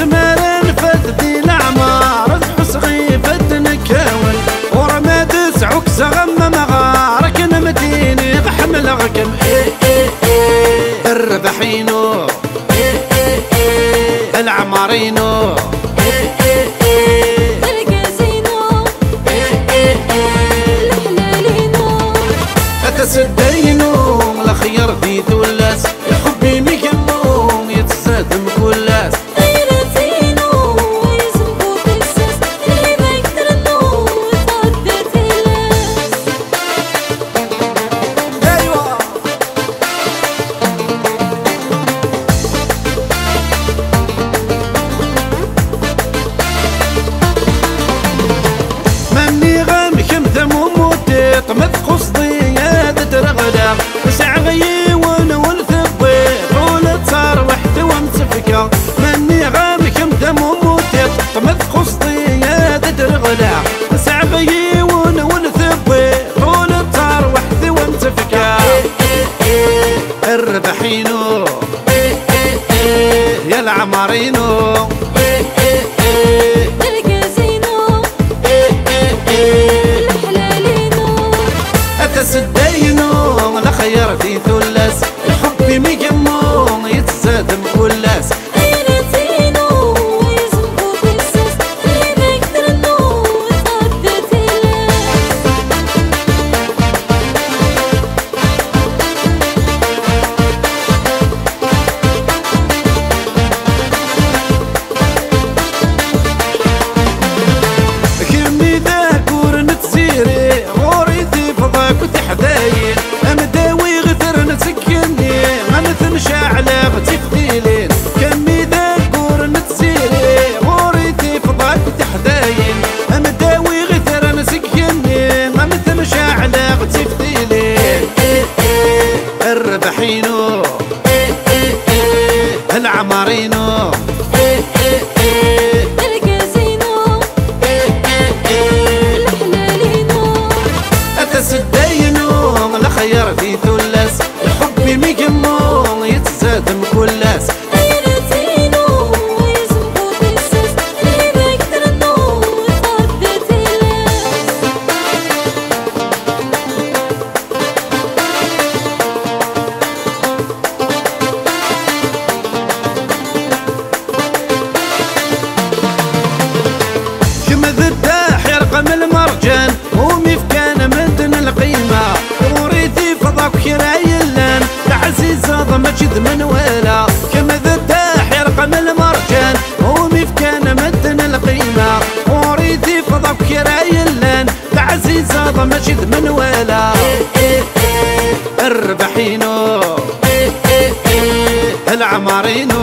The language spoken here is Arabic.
مسمار فد دي الأعمار الحسغي فد نكاول ورماد سعوك زغم مغارك نمتيني بحمل غكم إيه إيه إيه. الربحينو ما بقصدي يا تترغدا وسع غيون والثبي طول تصار وحدة ومسفكة. مني غامك مدم وموتت ما بقصدي يا تترغدا وسع غيون والثبي طول تصار وحدة ومسفكة. الربحينو يا العمرينو زاد مكلاس الرياضة ماشي ذمن ولا. الربحينو إيه، إيه، إيه. العمارينو.